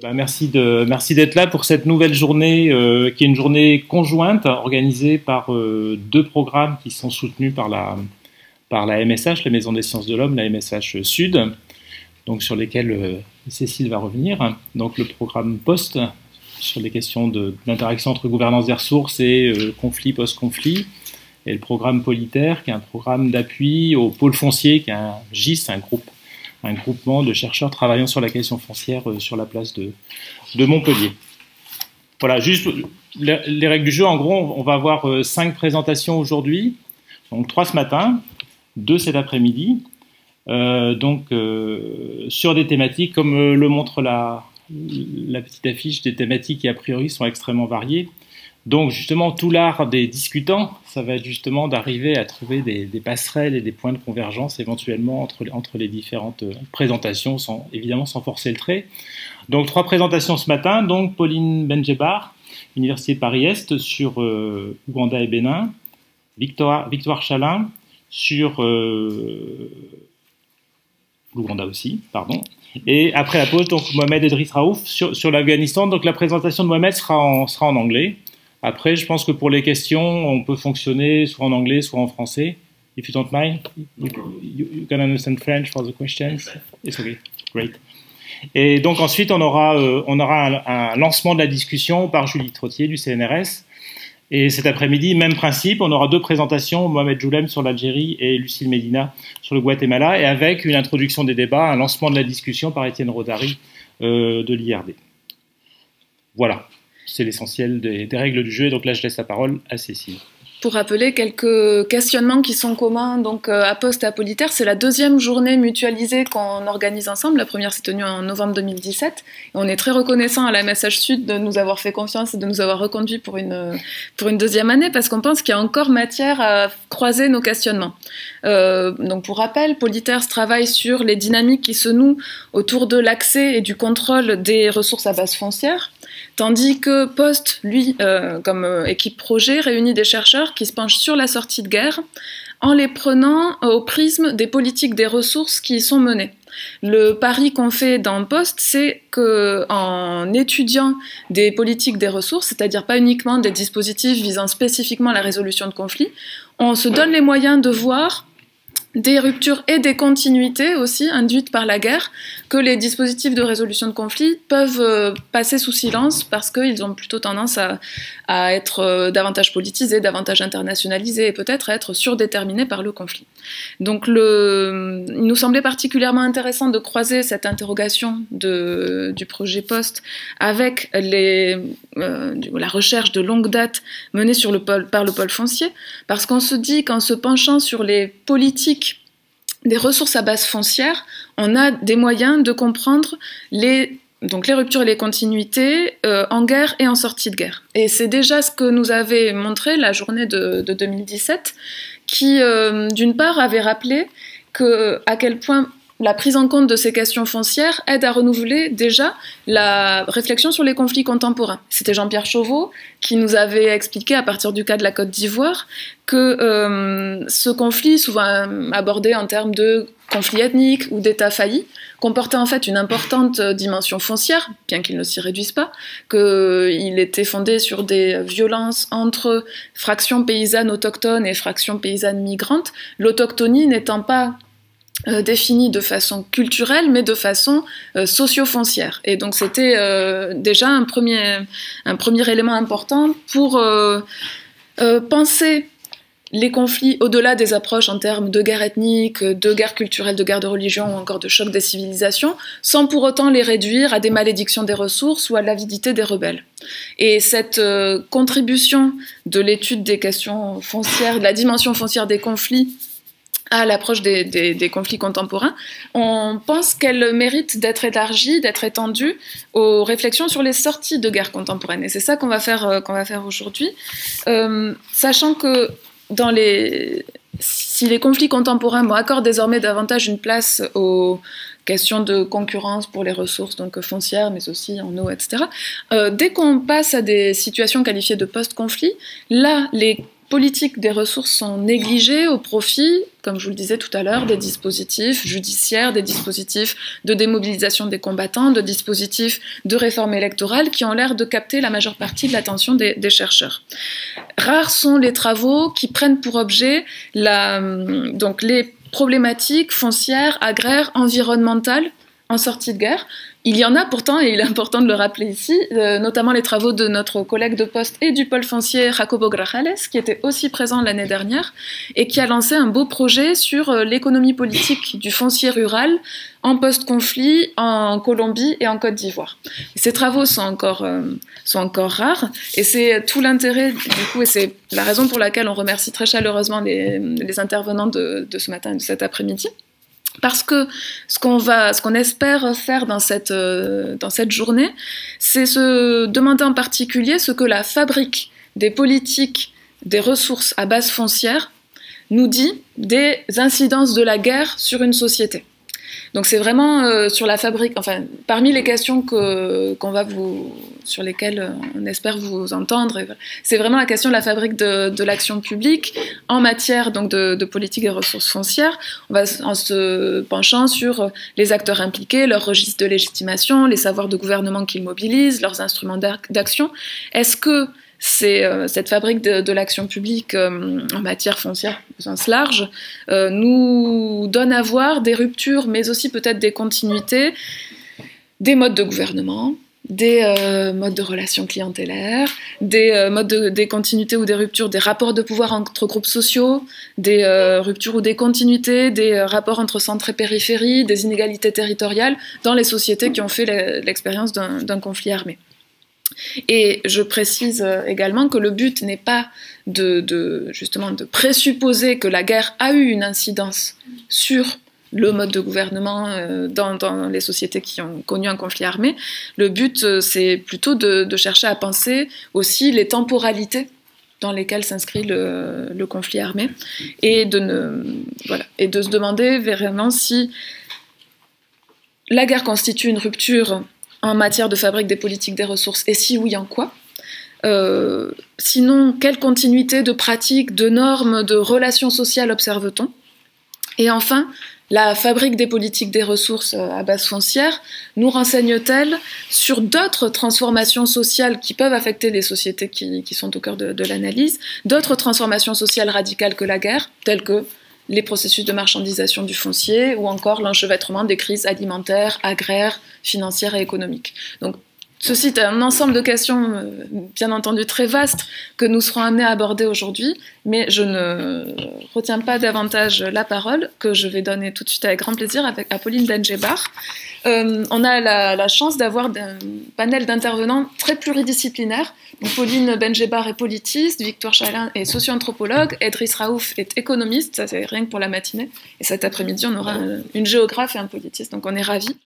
Bah, merci de merci d'être là pour cette nouvelle journée euh, qui est une journée conjointe organisée par euh, deux programmes qui sont soutenus par la par la MSH, la Maison des Sciences de l'Homme, la MSH Sud, donc sur lesquels euh, Cécile va revenir. Donc le programme Post sur les questions d'interaction entre gouvernance des ressources et conflit post-conflit, et le programme Politaire qui est un programme d'appui au pôle foncier, qui est un GIS, un groupe un groupement de chercheurs travaillant sur la question foncière euh, sur la place de, Montpellier. Voilà, juste les, règles du jeu. En gros, on va avoir euh, cinq présentations aujourd'hui, donc trois ce matin, deux cet après-midi. Euh, donc sur des thématiques comme le montre la petite affiche, des thématiques qui a priori sont extrêmement variées. Donc justement, tout l'art des discutants, ça va justement d'arriver à trouver des, passerelles et des points de convergence éventuellement entre, les différentes euh, présentations, sans, évidemment sans forcer le trait. Donc trois présentations ce matin, donc Pauline Benjebar, Université Paris-Est sur euh, Ouganda et Bénin, Victoire, Victoire Chalin sur euh, l'Ouganda aussi, pardon. Et après la pause, donc Mohamed Edris Raouf sur, l'Afghanistan. Donc la présentation de Mohamed sera en anglais. Après, je pense que pour les questions, on peut fonctionner soit en anglais, soit en français. If you don't mind, you, can understand French for the questions. It's okay. Great. Et donc ensuite, on aura, euh, on aura un, un, lancement de la discussion par Julie Trottier du CNRS. Et cet après-midi, même principe, on aura deux présentations, Mohamed Joulem sur l'Algérie et Lucille Medina sur le Guatemala, et avec une introduction des débats, un lancement de la discussion par Étienne Rodari euh, de l'IRD. Voilà c'est l'essentiel des, règles du jeu. Et donc là, je laisse la parole à Cécile pour rappeler quelques questionnements qui sont communs donc euh, à Poste et à Politaire. C'est la deuxième journée mutualisée qu'on organise ensemble. La première s'est tenue en novembre 2017. Et on est très reconnaissant à la MSH Sud de nous avoir fait confiance et de nous avoir reconduit pour une, pour une deuxième année parce qu'on pense qu'il y a encore matière à croiser nos questionnements. Euh, donc pour rappel, Politaire travaille sur les dynamiques qui se nouent autour de l'accès et du contrôle des ressources à base foncière. Tandis que Post, lui, euh, comme euh, équipe projet, réunit des chercheurs qui se penchent sur la sortie de guerre en les prenant au prisme des politiques des ressources qui y sont menées. Le pari qu'on fait dans Post, c'est que en étudiant des politiques des ressources, c'est-à-dire pas uniquement des dispositifs visant spécifiquement la résolution de conflits, on se donne les moyens de voir des ruptures et des continuités aussi induites par la guerre que les dispositifs de résolution de conflits peuvent euh, passer sous silence parce qu'ils ont plutôt tendance à, être euh, davantage politisés, davantage internationalisés et peut-être à être surdéterminés par le conflit. Donc il nous semblait particulièrement intéressant de croiser cette interrogation du projet Post avec euh, la recherche de longue date menée sur le par le pôle foncier parce qu'on se dit qu'en se penchant sur les politiques des ressources à base foncière, on a des moyens de comprendre les donc les ruptures et les continuités euh, en guerre et en sortie de guerre. Et c'est déjà ce que nous avait montré la journée de, de 2017, qui euh, d'une part avait rappelé que à quel point la prise en compte de ces questions foncières aide à renouveler déjà la réflexion sur les conflits contemporains. C'était Jean-Pierre Chauveau qui nous avait expliqué à partir du cas de la Côte d'Ivoire que euh, ce conflit, souvent abordé en termes de conflit ethnique ou d'État failli, comportait en fait une importante dimension foncière, bien qu'il ne s'y réduise pas, qu'il était fondé sur des violences entre fractions paysannes autochtones et fractions paysannes migrantes, l'autochtonie n'étant pas euh, définie de façon culturelle, mais de façon euh, socio-foncière. Et donc c'était euh, déjà un premier, un premier élément important pour penser les conflits au-delà des approches en termes de guerre ethnique, de guerre culturelle, de guerre de religion ou encore de choc des civilisations, sans pour autant les réduire à des malédictions des ressources ou à l'avidité des rebelles. Et cette contribution de l'étude des questions foncières, de la dimension foncière des conflits à l'approche des, conflits contemporains, on pense qu'elle mérite d'être élargie, d'être étendue aux réflexions sur les sorties de guerre contemporaine. Et c'est ça qu'on va faire, euh, qu'on va faire aujourd'hui, euh, sachant que si les conflits contemporains accordent désormais davantage une place aux questions de concurrence pour les ressources donc foncières, mais aussi en eau, etc. Euh, dès qu'on passe à des situations qualifiées de post-conflit, là, les politiques des ressources sont négligées au profit, comme je vous le disais tout à l'heure, des dispositifs judiciaires, des dispositifs de démobilisation des combattants, de dispositifs de réforme électorale qui ont l'air de capter la majeure partie de l'attention des, chercheurs. Rares sont les travaux qui prennent pour objet donc les problématiques foncières, agraires, environnementales en sortie de guerre. Il y en a pourtant, et il est important de le rappeler ici, euh, notamment les travaux de notre collègue de poste et du pôle foncier Jacobo Grajales, qui était aussi présent l'année dernière, et qui a lancé un beau projet sur euh, l'économie politique du foncier rural en post-conflit en Colombie et en Côte d'Ivoire. Ces travaux sont encore, euh, sont encore rares, et c'est tout l'intérêt, du coup, et c'est la raison pour laquelle on remercie très chaleureusement les, intervenants de, de ce matin et de cet après-midi. Parce que ce qu'on va, ce qu'on espère faire dans cette, euh, dans cette journée, c'est se demander en particulier ce que la fabrique des politiques des ressources à base foncière nous dit des incidences de la guerre sur une société. Donc c'est vraiment euh, sur la fabrique, enfin parmi les questions que qu'on va vous, sur lesquelles euh, on espère vous entendre, c'est vraiment la question de la fabrique de, de l'action publique en matière donc de, de, politique et ressources foncières. On va en se penchant sur les acteurs impliqués, leur registre de légitimation, les savoirs de gouvernement qu'ils mobilisent, leurs instruments d'action. Est-ce que c'est euh, cette fabrique de, l'action publique euh, en matière foncière au sens large euh, nous donne à voir des ruptures, mais aussi peut-être des continuités, des modes de gouvernement, des modes de relations clientélaires, des modes de, des continuités ou des ruptures, des rapports de pouvoir entre groupes sociaux, des ruptures ou des continuités, des rapports entre centre et périphérie, des inégalités territoriales dans les sociétés qui ont fait l'expérience d'un conflit armé. Et je précise euh, également que le but n'est pas de, justement de présupposer que la guerre a eu une incidence sur le mode de gouvernement euh, dans, les sociétés qui ont connu un conflit armé. Le but, euh, c'est plutôt de, de, chercher à penser aussi les temporalités dans lesquelles s'inscrit le, le, conflit armé et de, ne, voilà, et de se demander vraiment si la guerre constitue une rupture en matière de fabrique des politiques des ressources. Et si oui, en quoi? Euh, Sinon, quelle continuité de pratiques, de normes, de relations sociales observe-t-on? Et enfin, la fabrique des politiques des ressources euh, à base foncière nous renseigne-t-elle sur d'autres transformations sociales qui peuvent affecter les sociétés qui, sont au cœur de l'analyse, d'autres transformations sociales radicales que la guerre, telles que les processus de marchandisation du foncier ou encore l'enchevêtrement des crises alimentaires, agraires, financières et économiques. Donc, Ceci est un ensemble de questions, euh, bien entendu très vastes, que nous serons amenés à aborder aujourd'hui, mais je ne retiens pas davantage la parole, que je vais donner tout de suite avec grand plaisir avec Apolline Benjebar. Euh, on a la, la chance d'avoir un panel d'intervenants très pluridisciplinaires. Donc, Pauline Benjebar est politiste, Victoire Chalin est socio-anthropologue, Edris Raouf est économiste, ça c'est rien que pour la matinée, et cet après-midi on aura une géographe et un politiste, donc on est ravis.